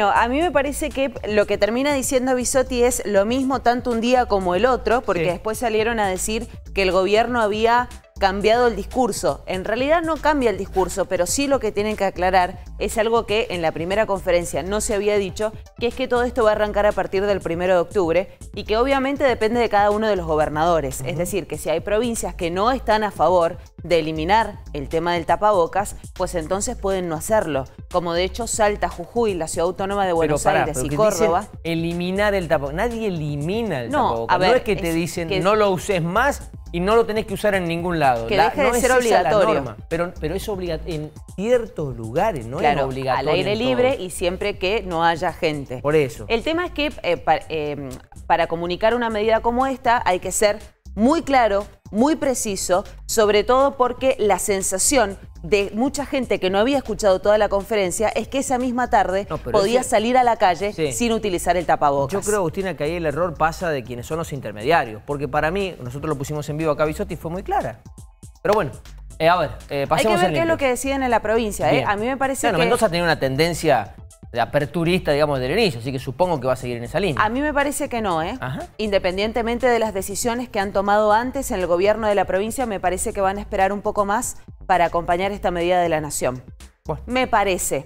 No, a mí me parece que lo que termina diciendo Bisotti es lo mismo tanto un día como el otro, porque después salieron a decir que el gobierno había cambiado el discurso. En realidad no cambia el discurso, pero sí lo que tienen que aclarar es algo que en la primera conferencia no se había dicho, que es que todo esto va a arrancar a partir del primero de octubre y que obviamente depende de cada uno de los gobernadores. Es decir, que si hay provincias que no están a favor de eliminar el tema del tapabocas, pues entonces pueden no hacerlo. Como de hecho Salta, Jujuy, la ciudad autónoma de Buenos Aires y Córdoba. eliminar el tapabocas. Nadie elimina el tapabocas. no es que te dicen no lo uses más y no lo tenés que usar en ningún lado. Que deje de ser obligatorio. pero, pero es obligatorio en ciertos lugares, no es obligatorio. Al aire libre y siempre que no haya gente. Por eso. El tema es que eh, eh, para comunicar una medida como esta hay que ser muy claro, muy preciso, sobre todo porque la sensación de mucha gente que no había escuchado toda la conferencia es que esa misma tarde podía salir a la calle sin utilizar el tapabocas. Yo creo, Agustina, que ahí el error pasa de quienes son los intermediarios, porque para mí, nosotros lo pusimos en vivo acá Bisotti y fue muy clara. Pero bueno, eh, a ver, eh, pasemos Hay que ver qué es lo que deciden en la provincia. ¿eh? A mí me parece bueno, que... Mendoza tenía una tendencia de aperturista, digamos, del inicio, así que supongo que va a seguir en esa línea. A mí me parece que no, ¿eh? Independientemente de las decisiones que han tomado antes en el gobierno de la provincia, me parece que van a esperar un poco más para acompañar esta medida de la nación. Me parece.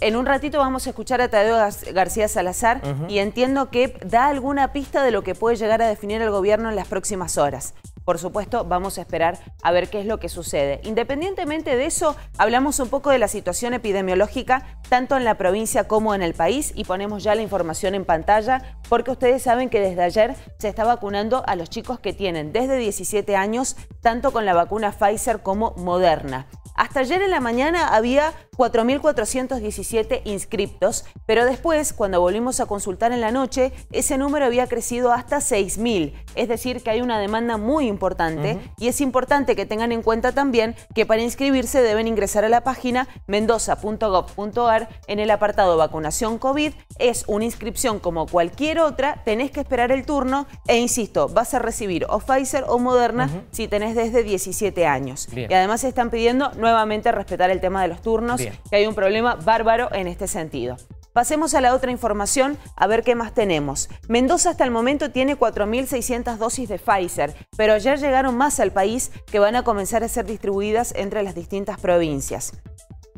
En un ratito vamos a escuchar a Tadeo García Salazar y entiendo que da alguna pista de lo que puede llegar a definir el gobierno en las próximas horas. Por supuesto, vamos a esperar a ver qué es lo que sucede. Independientemente de eso, hablamos un poco de la situación epidemiológica, tanto en la provincia como en el país, y ponemos ya la información en pantalla, porque ustedes saben que desde ayer se está vacunando a los chicos que tienen desde 17 años, tanto con la vacuna Pfizer como Moderna. Hasta ayer en la mañana había 4.417 inscriptos, pero después, cuando volvimos a consultar en la noche, ese número había crecido hasta 6.000. Es decir, que hay una demanda muy importante y es importante que tengan en cuenta también que para inscribirse deben ingresar a la página mendoza.gov.ar en el apartado vacunación COVID. Es una inscripción como cualquier otra, tenés que esperar el turno e insisto, vas a recibir o Pfizer o Moderna si tenés desde 17 años. Y además están pidiendo nuevamente respetar el tema de los turnos, que hay un problema bárbaro en este sentido. Pasemos a la otra información, a ver qué más tenemos. Mendoza hasta el momento tiene 4.600 dosis de Pfizer, pero ayer llegaron más al país que van a comenzar a ser distribuidas entre las distintas provincias.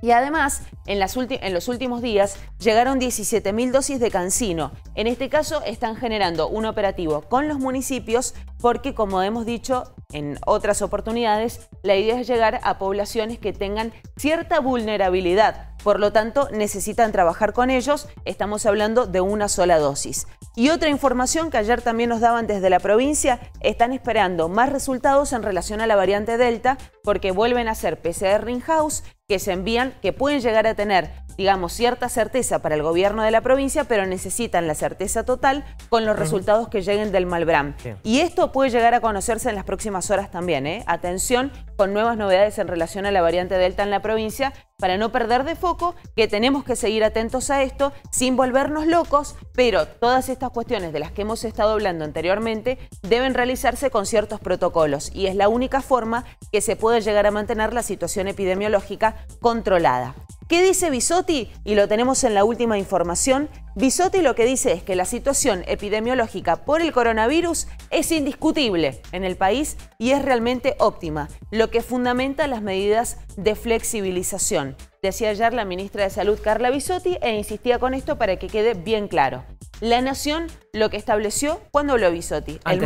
Y además, en, los últimos días llegaron 17.000 dosis de Cancino. En este caso, están generando un operativo con los municipios porque, como hemos dicho en otras oportunidades, la idea es llegar a poblaciones que tengan cierta vulnerabilidad por lo tanto, necesitan trabajar con ellos. Estamos hablando de una sola dosis. Y otra información que ayer también nos daban desde la provincia, están esperando más resultados en relación a la variante Delta porque vuelven a hacer PCR in-house que se envían, que pueden llegar a tener digamos, cierta certeza para el gobierno de la provincia, pero necesitan la certeza total con los resultados que lleguen del Malbram. Y esto puede llegar a conocerse en las próximas horas también. ¿eh? Atención con nuevas novedades en relación a la variante Delta en la provincia, para no perder de foco que tenemos que seguir atentos a esto sin volvernos locos, pero todas estas cuestiones de las que hemos estado hablando anteriormente deben realizarse con ciertos protocolos y es la única forma que se puede llegar a mantener la situación epidemiológica controlada. ¿Qué dice Bisotti? Y lo tenemos en la última información. Bisotti lo que dice es que la situación epidemiológica por el coronavirus es indiscutible en el país y es realmente óptima, lo que fundamenta las medidas de flexibilización. Decía ayer la ministra de Salud Carla Bisotti e insistía con esto para que quede bien claro. La Nación lo que estableció, ¿cuándo habló Bisotti? el,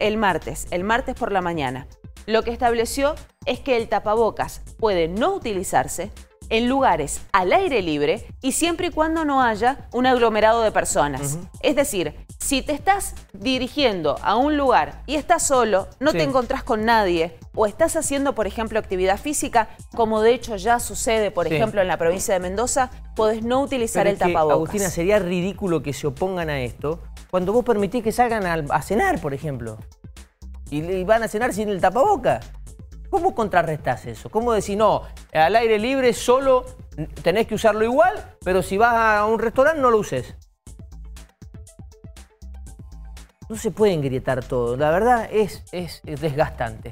el martes, el martes por la mañana. Lo que estableció es que el tapabocas puede no utilizarse en lugares al aire libre y siempre y cuando no haya un aglomerado de personas. Es decir, si te estás dirigiendo a un lugar y estás solo, no te encontrás con nadie, o estás haciendo, por ejemplo, actividad física, como de hecho ya sucede, por ejemplo, en la provincia de Mendoza, podés no utilizar el tapabocas. Agustina, sería ridículo que se opongan a esto cuando vos permitís que salgan a, cenar, por ejemplo. Y, y van a cenar sin el tapabocas. ¿Cómo contrarrestás eso? ¿Cómo decir, no, al aire libre solo tenés que usarlo igual, pero si vas a un restaurante no lo uses? No se puede engrietar todo, la verdad es, es desgastante.